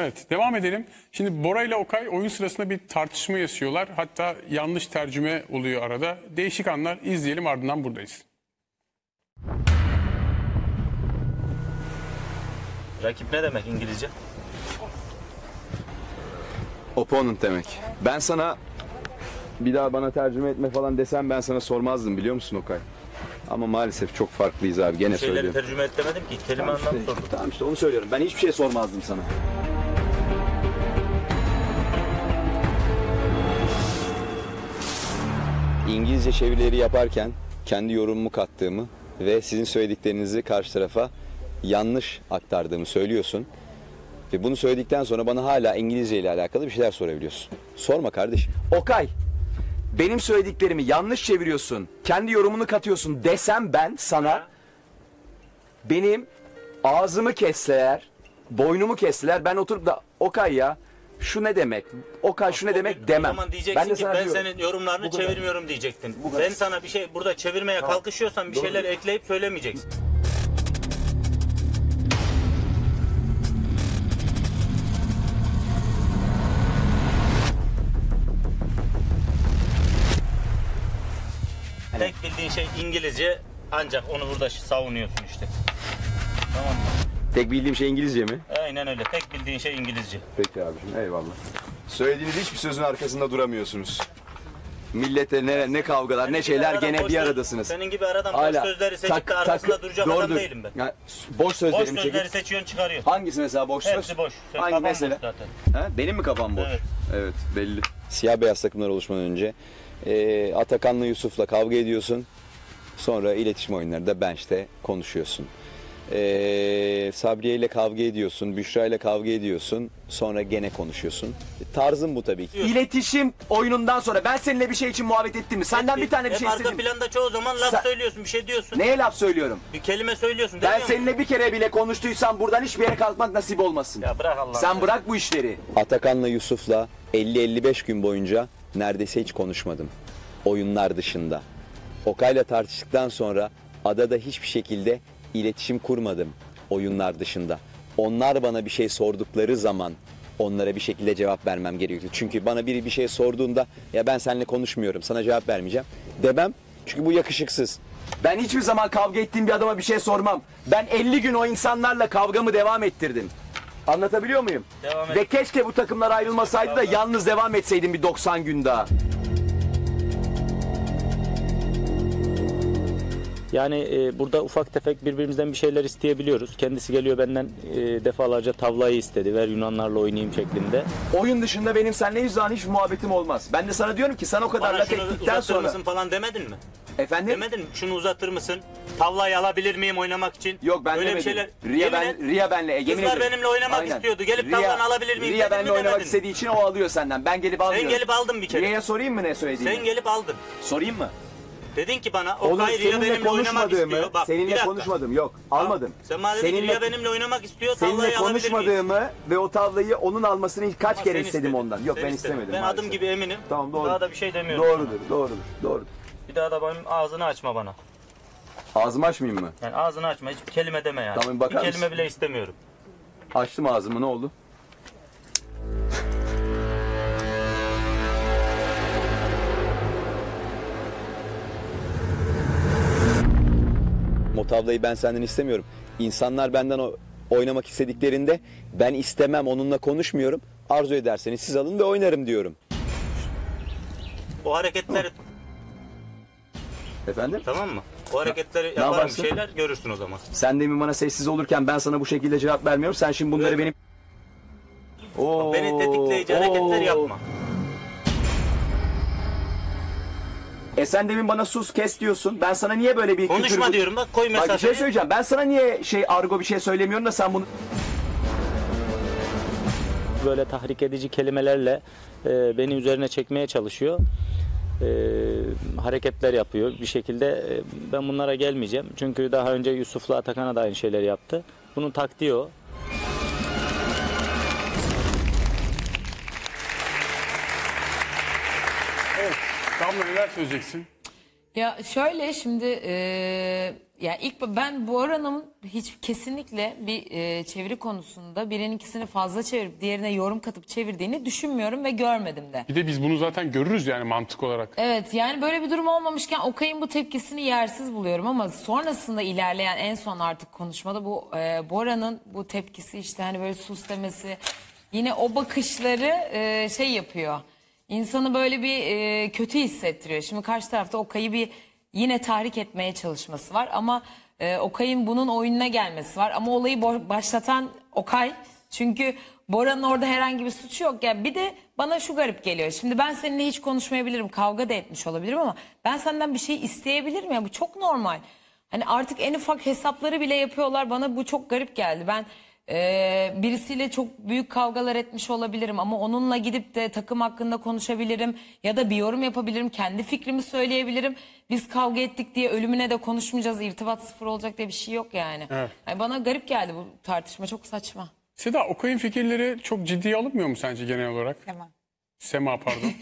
Evet devam edelim. Şimdi Bora ile Okay oyun sırasında bir tartışma yaşıyorlar. Hatta yanlış tercüme oluyor arada. Değişik anlar izleyelim ardından buradayız. Rakip ne demek İngilizce? Opponent demek. Ben sana bir daha bana tercüme etme falan desem ben sana sormazdım biliyor musun Okay? Ama maalesef çok farklıyız abi gene Şeyleri söylüyorum. tercüme et demedim ki. Kelime Tamam anlamı işte, sordum. tamam işte onu söylüyorum. Ben hiçbir şey sormazdım sana. İngilizce çevirileri yaparken kendi yorumumu kattığımı ve sizin söylediklerinizi karşı tarafa yanlış aktardığımı söylüyorsun. Ve bunu söyledikten sonra bana hala İngilizce ile alakalı bir şeyler sorabiliyorsun. Sorma kardeşim. Okay, benim söylediklerimi yanlış çeviriyorsun, kendi yorumunu katıyorsun desem ben sana benim ağzımı kesseler, boynumu kesseler ben oturup da Okay ya şu ne demek? Okay şu ne demek demem. O zaman diyeceksin de ki ben diyorum. senin yorumlarını Bu kadar. çevirmiyorum diyecektin. Bu kadar. Ben sana bir şey burada çevirmeye kalkışıyorsan bir Doğru. şeyler ekleyip söylemeyeceksin. Tek bildiğin şey İngilizce ancak onu burada savunuyorsun işte. Tamam mı? Tek bildiğim şey İngilizce mi? Aynen öyle. Tek bildiğin şey İngilizce. Peki abiciğim eyvallah. Söylediğiniz hiçbir sözün arkasında duramıyorsunuz. Millete ne, ne kavgalar ne şeyler Aradan gene boş bir söz- aradasınız. Senin gibi aradan boş sözleri seçip de arkasında duracak adam doğrudur. değilim ben. Ya, boş Boş sözlerimi sözleri seçiyorsun çıkarıyor. hangisi mesela boş söz? Hepsi boş. Sen Hangi kafan boş mesele? zaten. Ha? Benim mi kafam boş? Evet. Evet belli. Siyah beyaz takımlar oluşmadan önce e, Atakan'la Yusuf'la kavga ediyorsun. Sonra iletişim oyunlarında bench'te konuşuyorsun. E, Sabriye ile kavga ediyorsun, Büşra ile kavga ediyorsun. Sonra gene konuşuyorsun. E, Tarzın bu tabii ki. İletişim oyunundan sonra ben seninle bir şey için muhabbet ettim mi? Senden bir tane bir Hep şey arka istedim. planda çoğu zaman laf Sen- söylüyorsun, bir şey diyorsun. Neye laf söylüyorum? Bir kelime söylüyorsun. Ben demiyor musun? seninle bir kere bile konuştuysam buradan hiçbir yere kalkmak nasip olmasın. Ya bırak Allah'ını. Sen bırak bu işleri. Atakan'la Yusuf'la 50-55 gün boyunca neredeyse hiç konuşmadım. Oyunlar dışında. Okay'la tartıştıktan sonra adada hiçbir şekilde iletişim kurmadım oyunlar dışında. Onlar bana bir şey sordukları zaman onlara bir şekilde cevap vermem gerekiyor. Çünkü bana biri bir şey sorduğunda ya ben seninle konuşmuyorum sana cevap vermeyeceğim demem. Çünkü bu yakışıksız. Ben hiçbir zaman kavga ettiğim bir adama bir şey sormam. Ben 50 gün o insanlarla kavgamı devam ettirdim. Anlatabiliyor muyum? Devam et. Ve keşke bu takımlar ayrılmasaydı da yalnız devam etseydim bir 90 gün daha. Yani e, burada ufak tefek birbirimizden bir şeyler isteyebiliyoruz. Kendisi geliyor benden e, defalarca tavlayı istedi. Ver Yunanlarla oynayayım şeklinde. Oyun dışında benim seninle yüz zaman hiç muhabbetim olmaz. Ben de sana diyorum ki sen o kadar Bana laf şunu ettikten uzatır sonra... mısın falan demedin mi? Efendim? Demedin mi? Şunu uzatır mısın? Tavlayı alabilir miyim oynamak için? Yok ben Öyle demedim. bir şeyler. Riya, Yemin ben, et. Riya benle, e, yemin Kızlar ederim. benimle oynamak Aynen. istiyordu. Gelip Riya- tavlanı alabilir miyim Riya dedin benimle mi, oynamak demedin mi? istediği için o alıyor senden. Ben gelip almıyorum. Sen gelip aldın bir kere. Riya'ya sorayım mı ne söylediğini? Sen gelip aldın. Sorayım mı? Dedin ki bana Oğlum Okay Riya seninle benimle oynamak konuşmadığımı, istiyor. Bak, bir seninle dakika. konuşmadım yok. Almadım. Sen bana dedin ki Seninle- Riya benimle oynamak istiyor. Seninle miyiz? konuşmadığımı ve o tavlayı onun almasını kaç Ama kere istedim ondan. Yok ben istemedim Ben maalesef. adım gibi eminim. Tamam doğru. Daha da bir şey demiyorum. Doğrudur, doğrudur, doğrudur. Bir daha da benim ağzını açma bana. Ağzımı açmayayım mı? Yani ağzını açma. Hiçbir kelime deme yani. Tamam, bakar bir kelime mısın? bile istemiyorum. Açtım ağzımı ne oldu? Motavlayı ben senden istemiyorum. İnsanlar benden o- oynamak istediklerinde ben istemem onunla konuşmuyorum. Arzu ederseniz siz alın ve oynarım diyorum. O hareketleri Efendim? tamam mı? O hareketleri yaparım bir yaparsın? şeyler görürsün o zaman. Sen demin bana sessiz olurken ben sana bu şekilde cevap vermiyorum. Sen şimdi bunları Evet. benim... Oo, Beni tetikleyici hareketler oo. yapma. E sen demin bana sus kes diyorsun. Ben sana niye böyle bir Konuşma küfür- diyorum bak koy Bak bir şey söyleyeceğim. Ben sana niye şey argo bir şey söylemiyorum da sen bunu... Böyle tahrik edici kelimelerle e, beni üzerine çekmeye çalışıyor. E, hareketler yapıyor bir şekilde. e, ben bunlara gelmeyeceğim. Çünkü daha önce Yusuf'la Atakan'a da aynı şeyleri yaptı. Bunun taktiği o. neler söyleyeceksin? Ya şöyle şimdi e, Ya ilk ben bu oranın hiç kesinlikle bir e, çeviri konusunda birininkisini fazla çevirip diğerine yorum katıp çevirdiğini düşünmüyorum ve görmedim de. Bir de biz bunu zaten görürüz yani mantık olarak. Evet yani böyle bir durum olmamışken Okay'ın bu tepkisini yersiz buluyorum ama sonrasında ilerleyen en son artık konuşmada bu e, Bora'nın bu tepkisi işte hani böyle sus demesi yine o bakışları e, şey yapıyor. İnsanı böyle bir e, kötü hissettiriyor. Şimdi karşı tarafta Okay'ı bir yine tahrik etmeye çalışması var ama e, Okay'ın bunun oyununa gelmesi var ama olayı başlatan Okay çünkü Bora'nın orada herhangi bir suçu yok. Yani bir de bana şu garip geliyor. Şimdi ben seninle hiç konuşmayabilirim, kavga da etmiş olabilirim ama ben senden bir şey isteyebilirim ya bu çok normal. Hani artık en ufak hesapları bile yapıyorlar. Bana bu çok garip geldi. Ben e, birisiyle çok büyük kavgalar etmiş olabilirim ama onunla gidip de takım hakkında konuşabilirim ya da bir yorum yapabilirim. Kendi fikrimi söyleyebilirim. Biz kavga ettik diye ölümüne de konuşmayacağız. irtibat sıfır olacak diye bir şey yok yani. Evet. Yani bana garip geldi bu tartışma çok saçma. Seda Okay'ın fikirleri çok ciddiye alınmıyor mu sence genel olarak? Tamam. Sema pardon.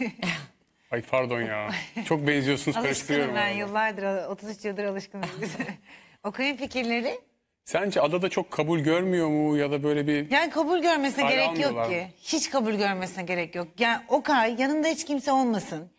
Ay pardon ya. Çok benziyorsunuz Alışkınım karıştırıyorum. ben arada. yıllardır 33 yıldır alışkınım. Okuyun fikirleri. Sence adada çok kabul görmüyor mu ya da böyle bir Yani kabul görmesine gerek yok ki. Hiç kabul görmesine gerek yok. Yani Okay yanında hiç kimse olmasın.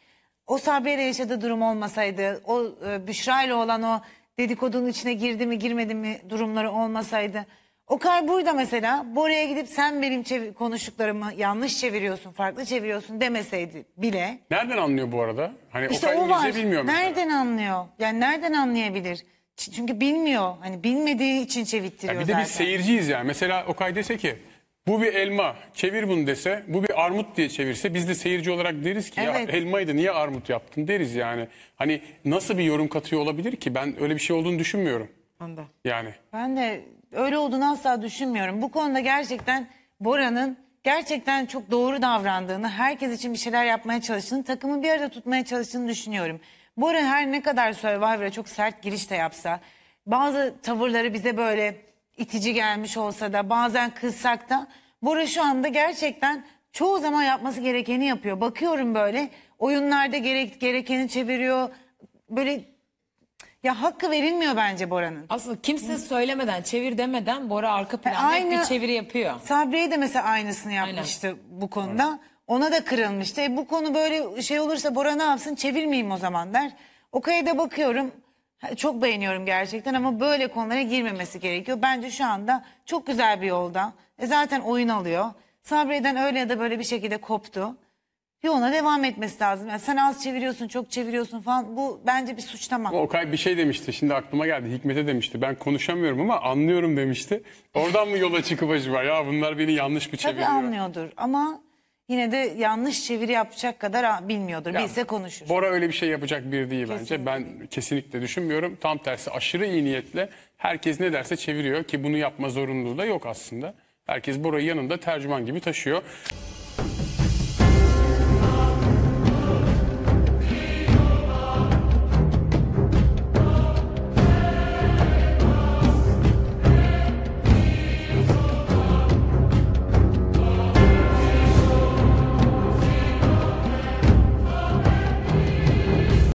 O Sabri ile yaşadığı durum olmasaydı, o e, Büşra ile olan o dedikodunun içine girdi mi girmedi mi durumları olmasaydı. Okay burada mesela Bora'ya gidip sen benim konuştuklarımı yanlış çeviriyorsun, farklı çeviriyorsun demeseydi bile. nereden anlıyor bu arada? Hani İşte Okay o var. İngilizce bilmiyor mesela. Nereden anlıyor? Yani nereden anlayabilir? Çünkü bilmiyor. Hani bilmediği için Ya çevirttiriyor bir de zaten. biz seyirciyiz yani. Mesela Okay dese ki bu bir elma çevir bunu dese bu bir armut diye çevirse biz de seyirci olarak deriz ki Evet. ya elmaydı niye armut yaptın deriz yani. Hani nasıl bir yorum katıyor olabilir ki ben öyle bir şey olduğunu düşünmüyorum Anda. yani. Ben de öyle olduğunu asla düşünmüyorum. Bu konuda gerçekten Bora'nın gerçekten çok doğru davrandığını, herkes için bir şeyler yapmaya çalıştığını, takımı bir arada tutmaya çalıştığını düşünüyorum. Bora her ne kadar Survivor'a çok sert giriş de yapsa, bazı tavırları bize böyle itici gelmiş olsa da, bazen kızsak da, Bora şu anda gerçekten çoğu zaman yapması gerekeni yapıyor. Bakıyorum böyle oyunlarda gerek, gerekeni çeviriyor. Böyle ya hakkı verilmiyor bence Bora'nın. Aslında kimse söylemeden, çevir demeden Bora arka planda hep aynı- bir çeviri yapıyor. Sabriye de mesela aynısını yapmıştı bu konuda. Ona da kırılmıştı. E, bu konu böyle şey olursa Bora ne yapsın çevirmeyeyim o zaman der. Okay'a da bakıyorum. Çok beğeniyorum gerçekten ama böyle konulara girmemesi gerekiyor. Bence şu anda çok güzel bir yolda. E, zaten oyun alıyor. Sabriye'den öyle ya da böyle bir şekilde koptu. Yoluna devam etmesi lazım. Yani sen az çeviriyorsun, çok çeviriyorsun falan. Bu bence bir suçlama. Ama Okay bir şey demişti şimdi aklıma geldi Hikmet'e demişti ben konuşamıyorum ama anlıyorum demişti. Oradan mı yola çıkıp acaba ya bunlar beni yanlış mı Tabii çeviriyor? anlıyordur ama yine de yanlış çeviri yapacak kadar bilmiyordur. Ya, Bilse konuşur. Bora öyle bir şey yapacak biri değil bence. Kesinlikle Ben kesinlikle düşünmüyorum. Tam tersi aşırı iyi niyetle herkes ne derse çeviriyor ki bunu yapma zorunluluğu da yok aslında. Herkes Bora'yı yanında tercüman gibi taşıyor.